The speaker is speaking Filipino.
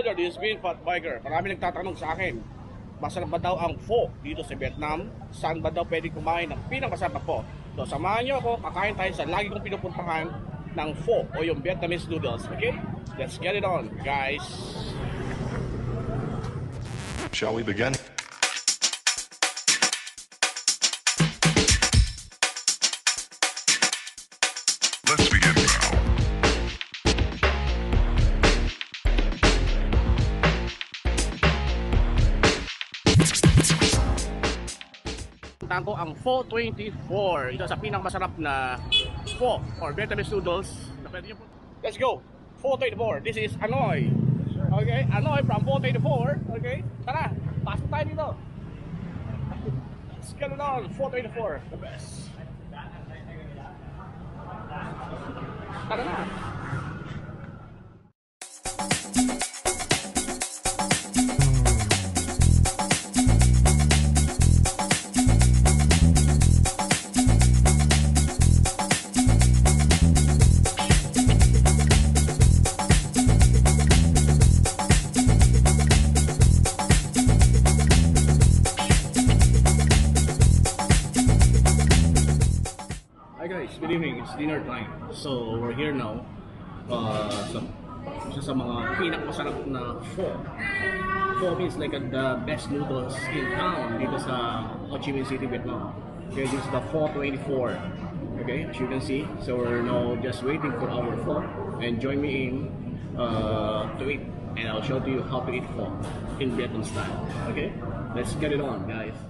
Order this bean fat burger. Marami nagtatanong sa akin, masarap ba daw ang pho dito sa Vietnam? Saan ba daw pwede kumain ng pinakamasarap na pho? So samahan niyo ako, kakain tayo sa lagi kong pinupuntahan ng pho o yung Vietnamese noodles. Okay? Let's get it on, guys. Shall we begin? Puntahan ko ang Pho 24. Ito sa pinakamasarap na pho or Vietnamese noodles. na pwede niyo po- Let's go! Pho 24. This is Hanoi. Okay? Hanoi from Pho 24. Okay? Tara! Pasok tayo dito. Let's get it on. Pho 24. The best. Tara na! Guys, good evening. It's dinner time. So we're here now. Uh, sa isa sa mga pinakamasarap na pho. Pho means like uh, the best noodles in town dito sa Ho Chi Minh City, Vietnam. Okay, this is the Pho 24. Okay, as you can see. So we're now just waiting for our pho and join me in uh, to eat. And I'll show to you how to eat pho in Vietnam style. Okay, let's get it on, guys.